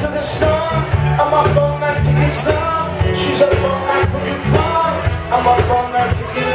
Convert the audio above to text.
to the sun. I'm a all night to get some. She's a all night for fun. I'm a all night to get